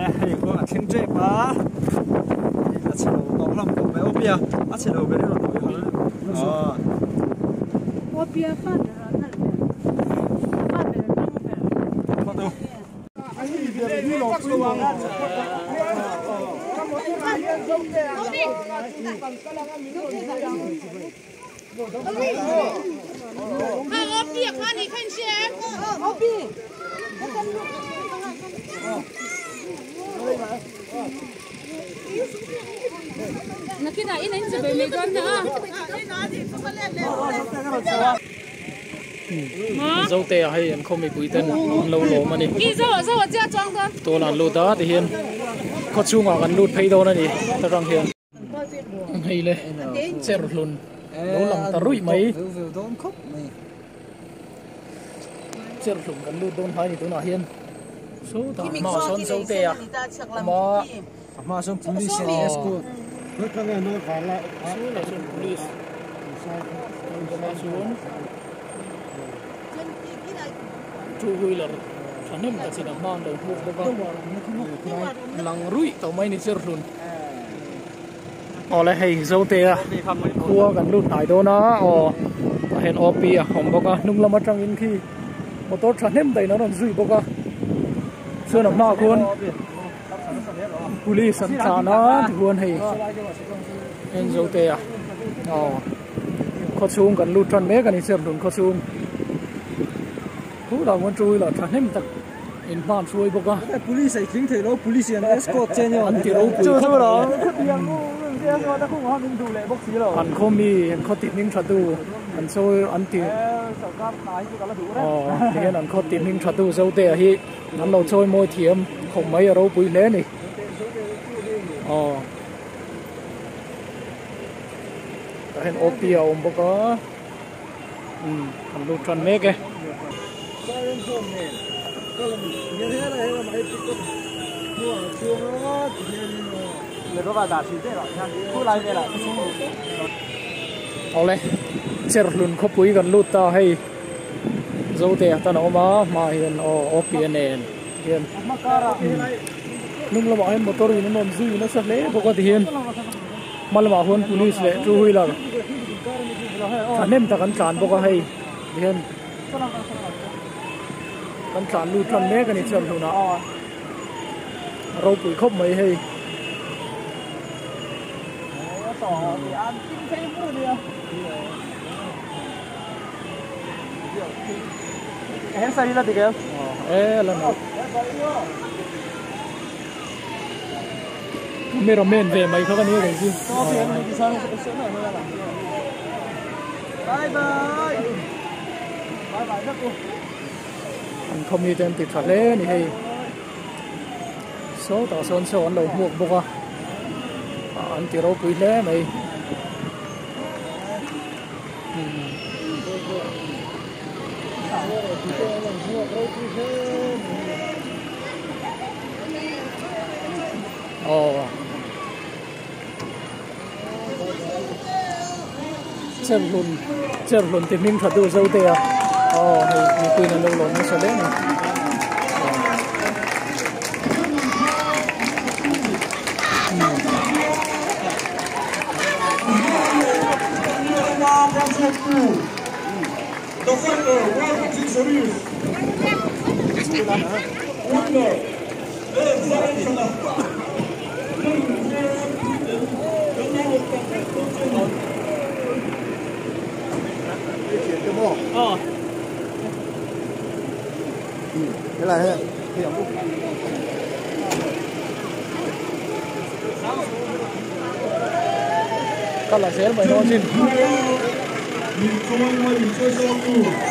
lẽ hay có ăn khen chế mà à chỉ đầu đầu lắm còn mấy ốp bia à chỉ đầu bên đó rồi ờ 我别放着了，那放着了，放đâu 看鹅币，看你看先。鹅币。那给 nakina in in sebe me don na zau te hay an không bị bụi tên à? lâu lỗ mà nè đi tôi là lô đó thì hiền. Có chung ngọc ăn lụt pay đâu nè ta rằng hiền. Hay lên xe rụt luôn. Lâu lòng ta rủi mấy. Xe rụt luôn ăn lụt đôn hay thì tôi là hiền số ta mà son số tệ à? mà mà son police này school. Nó cái này nó phải là số là son police. Son two wheeler chanem ta sina man da mu da ba lang rui to mai ni sir run ole hei zo te a khua kan lu thai do na o hen opi a hom boka nung lama tang in khi motor chanem dai na ron zui boka มบอกว่านุ่งละมาจังอินขี้มอเตอร์ชันเห็นแต่นั่นซุยบอกว่าเสื้อหนังหน้าคนกุลีสันชานะที่ควรให้เอ็นโซเตียอ๋อข้อซูงกันรุ่นชันเมกันนี่เสื้อรุ่นข้อซูงผู้เราวันจุยละชันเห็นแต่อินบ้านช่วยบอกว่า police ấy chính thể nó police and escort trên nhau anh thì đâu chưa chưa thôi đó อันเขามีอันเขาติดนิ่งชัดดูอันโซอันติด อ๋อที่นั่นเขาติดนิ่งชัดดูเจ้าเตะฮีนั้นเราช่วยมวยเทียมคงไม่เราปุยเล่นี่อ๋อแต่เห็นโอเปียอมบอกว่า an so an ti ờ thì an có tìm hình thoát tu dâu tè hi. Nắm đầu trôi môi thiêm không mấy ở đâu bùi lẽ này. Ờ. Ta hình ốp tiêu ông bố có. Ừ thằng lục tròn mê kìa. Hãy subscribe cho kênh Ghiền Mì Gõ Để không bỏ lỡ những video hấp dẫn cher luôn kho pui gần lut ta hay. Dấu te ta no ma ma hian o opn en hian nung lama hian motor in nom zui na sa nó sạch hian malma hon police le tu hui la ta lệ ta kan là, anh em ta cần tlan lu tlan hay. Hiền, cần chem hluna rau pui khop mai hei Hãy subscribe cho kênh Ghiền Mì Gõ Để Hén sao đi là thì kêu? Ờ, ê, lần nào. Mê rồi mên về mấy không có nhiều cái gì. Có tiền thì sao sẽ nở nữa là. Bye bye. Bye bye các cô. Không như trên tiệp thật lên thì hay. Số tỏ xôn xôn lầu muộn bốc à. à. Anh tiểu rô quý lẽ mày. Ồ. Chèm lùn, chèm lùn thì mình thật đủ dâu tè. Ồ, thì mình quy là lâu lộn nó sẽ đấy này. Thank you serius. Uno, Ờ. Ừ, thế là thế. Thế là Kalau saya main on sini. 你中文，你最辛苦。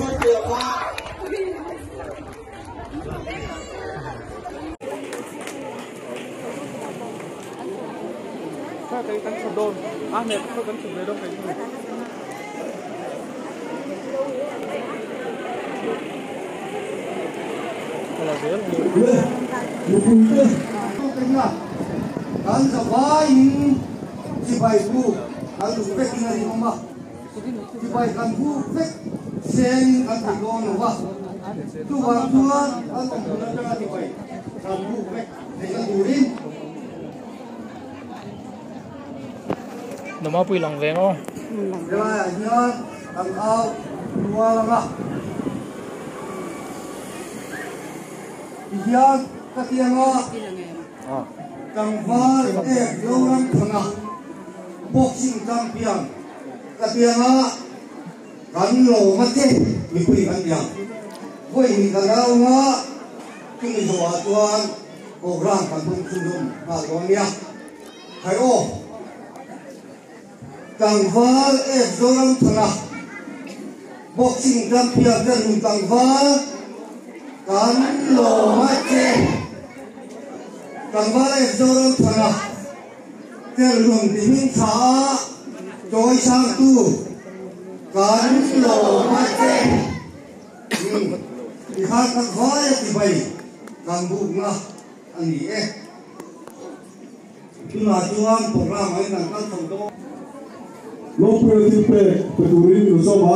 vui vừa qua sao cái cắn sụp đôn à này không cắn sụp đấy đâu cái gì là dễ là nhiều bay sabay si Bai Bu ang respect na ni Mama si bay Kan Bu respect sen kan ti go no ba tu wa tua kan tu na ka ti bai kan bu pek de kan du rin nó bùi lòng về ngon de ba nya kan au tua la ma Iya, katianga. Kang var e yoram thanga. Boxing champion. Katianga. Kan lo mate mi pui ăn yang. mất thế mình quỳ ăn Kini quỳ mình program đâu ngó, cứ như hòa nia. Hai o. bản thân e yoram và có nghĩa thấy ô càng vỡ lại dâu đông thằng à tiền luồng tính phá trôi sang tu cán lò mắt tê thì càng vỡ thì vậy càng bụng là tiền nghĩ ấy chúng là chúng tu Kanilo mate. Hmm. Di hak hak hoy ti bai. Kambu nga ani e. Tuna tuang program ay nang kan tong do. Lo pwede ti pe peturin lo so ba.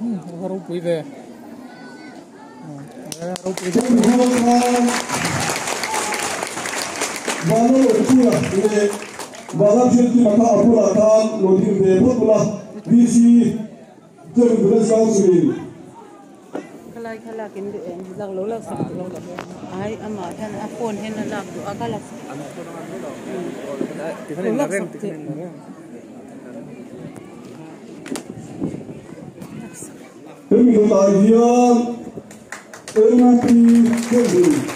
Hmm, harap pwede. Harap pwede bana lo tuya ile bana tirti mata apura ta lo dir be potula bisi tem bula sao suin kalai khala kin de lak lo lak sa lo lak ai ama than a phone hen lak du aka lak ama phone ma lo tikhan lak ren tikhan lak Hãy subscribe cho kênh Ghiền Mì Gõ Để không bỏ lỡ những video hấp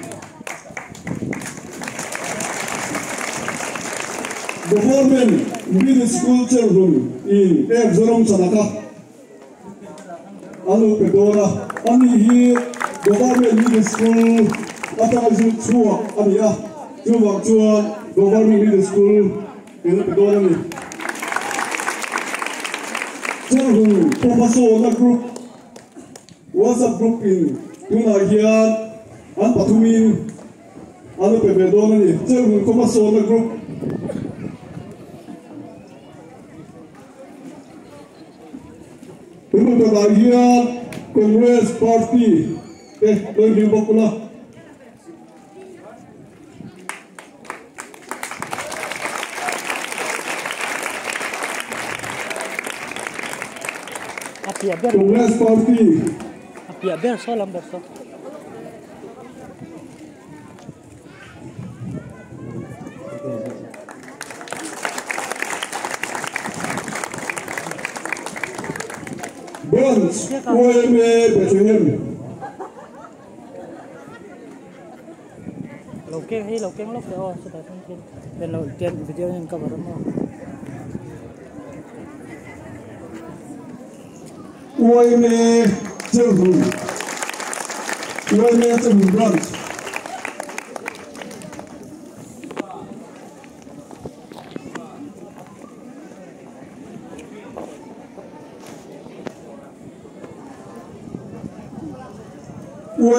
within the school children in Evzorom Sanaka. Anu Pedora, Ani here, government in the school, Atazu Tua, Amiya, Tua Tua, government in the school, in Pedora. Children, Professor Wanda Group, WhatsApp group in? Tunahian, and Patumin, Anu Pedora, Children, Professor Wanda Group. Ολυμπιακού Παναγία Κομμουές Πάρτη και το Ιμπιακό Πουλά. Κομμουές Πάρτη. Απιαμπέρς όλα μπερσό. So Bronze OMA Bethlehem lâu keng hay lâu keng lúc đó sẽ thấy thông tin bên lâu tiền video những cái bảo đó OMA Children OMA Children Bronze OMA Children Bronze Dr.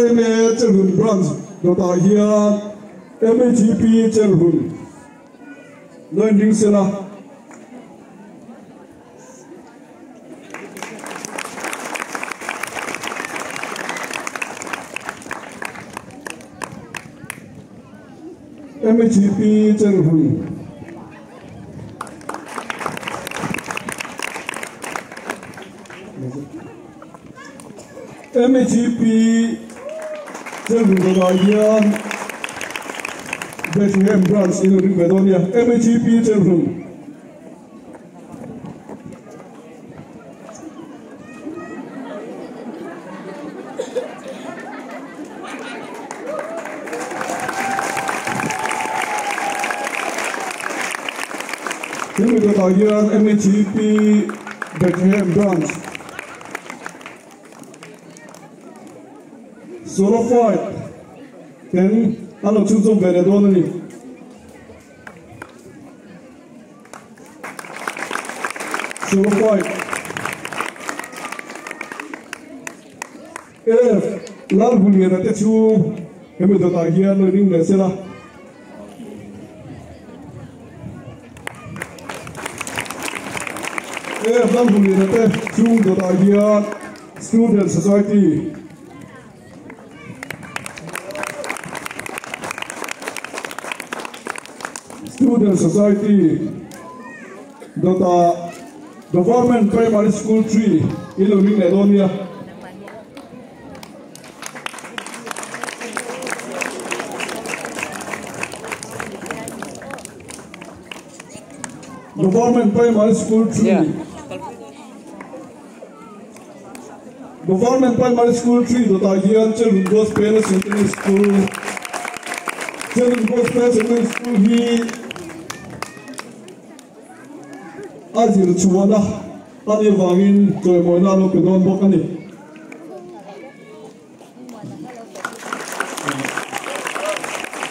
Aime Children Branch that are here, MHEP Children. Learning Sela. MHEP Children. MHEP Pennsylvania, Bethlehem Brands in Macedonia, MTP Temple. Here we go, MTP Bethlehem Brands. Số branch. Solo fight. Then, ano chung về bere do đi Solo fight. If lal hul na te chu kami do ta hian no ring le sela. If lal hul na te chú do ta student society Student Society, the Government Primary School 3, Iluning, Edonia. Government Primary School 3. Yeah. Government Primary School 3, the Hian Children Gospel Secondary School. Children Gospel Secondary School, he azir chuana ani wangin toy moina lo pedon bok ani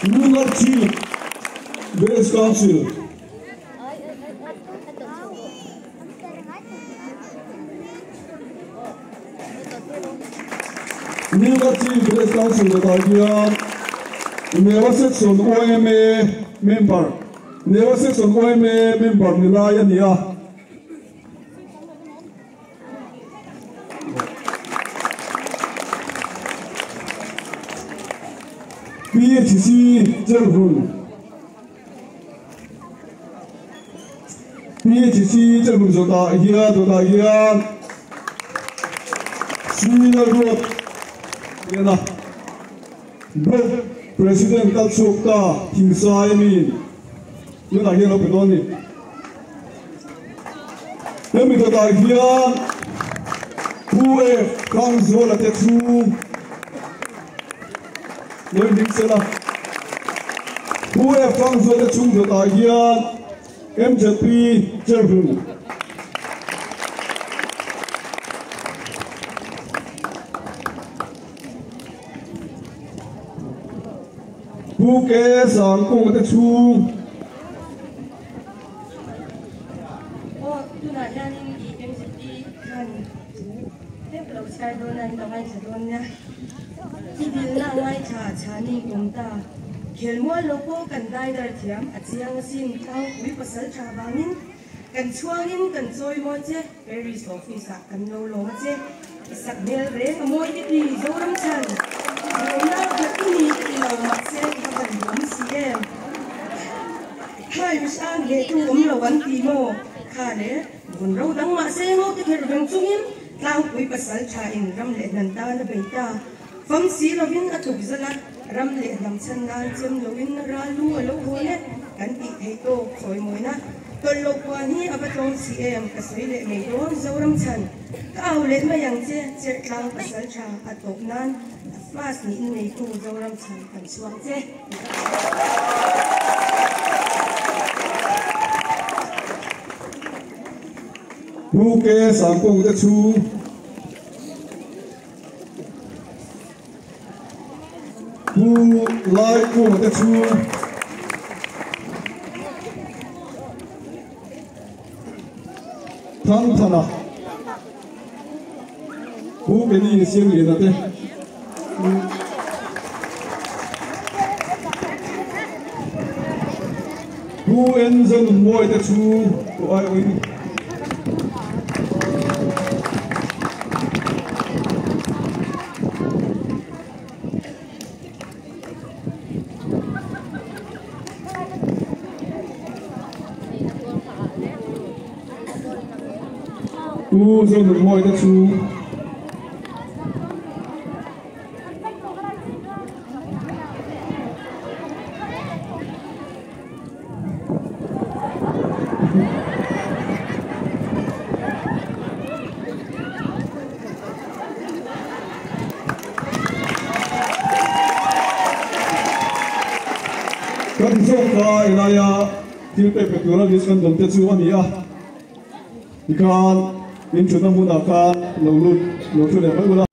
Nular chi Village Council Nular Village Council da tagian section OMA member Never section OMA member nilaya niya PHC PHC Jerhun Jota Hiya Jota Hiya Srina Road Yana Block President Kalsukta Hingsa Yamin Yana Hiya Lope Doni Yami Jota Hiya Hue Kang Zola Tetsu nơi định sẽ e phong zo de chung de ta hian em chờ pi chờ hu Hú kê sang kong đã chung Oh, subscribe cho kênh Ghiền Mì Gõ Để không bỏ lỡ những video hấp dẫn nak mai cha cha ni kumta. Kelmua lopo kan dai dar tiam aciang sin cần wi pasal cha bangin. Kan chuangin kan joy mo je Paris office a kan lo lo je. Isak mel re amoy ti di zoram chan. Na ka ini lâu mak che ka kan dum siem. Hai misan ge tu um lo wan ti mo. Kha le bun ro dang ma se ngo ti kher bang chungin. Tang wi pasal cha in ram le nan ta na viên Fam si lovin atuk râm lệ le chân na nan lâu in ra, lu lo hole kan ti thei to khoi moina tol lo qua hi abatong si em kasoi lệ me don zoram râm chân cao lệ mà yang che che tlang pasal cha tộc nan. Ma ni in nei tu zoram chan kan suang che Hú ke sang kong de chung lai kong de chung Thang thana Hú ke ni siang li na te Hú en zon moi de chung Ko ai chú dương được ngôi các chú. Kan zokka ilaya tilpe pekura diskan domte chuan hi a. Ikan nên chúng ta muốn đào ca lâu luôn lâu chưa đẹp ula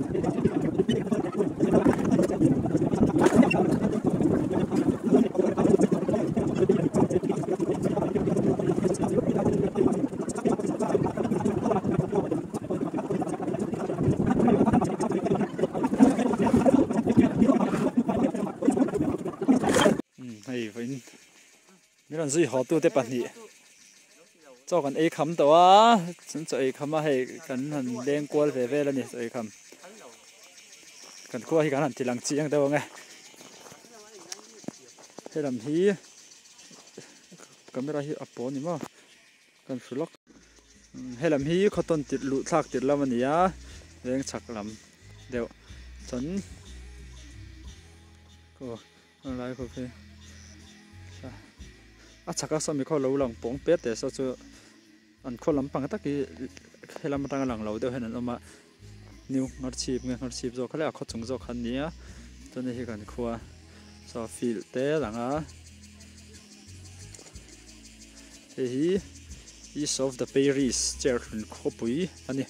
hay phải biết lần gì họ tu tế bản nhỉ? Cho cần ấy khám tàu á chúng cho ấy khăm hay cần hẳn đen qua về về là nhỉ cho ấy khám cần qua thì cần hẳn chỉ làm chi ăn đâu nghe thế làm hí camera hiệu apple nhỉ mà cần phulok hay làm hí có tuần tiệt lụt thạc tiệt làm anh á đen chặt lắm đều chấn cô lại cô phê à chắc là sao mình có lâu lòng bóng bét để sao cho anh khó lắm, bằng tắc cái hay làm tăng lòng lâu đều hay là mà nhiều ngọt chip nghe ngọt chip rồi, có lẽ khó trồng rồi khăn nhé cho nên khi cần khoa so feel té là ngã thì east of the Paris chair khó bụi. À, anh nhỉ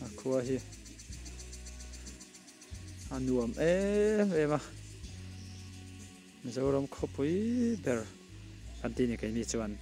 à, khua hi anh nuông em em à giờ rom ber anh tin cái này chuan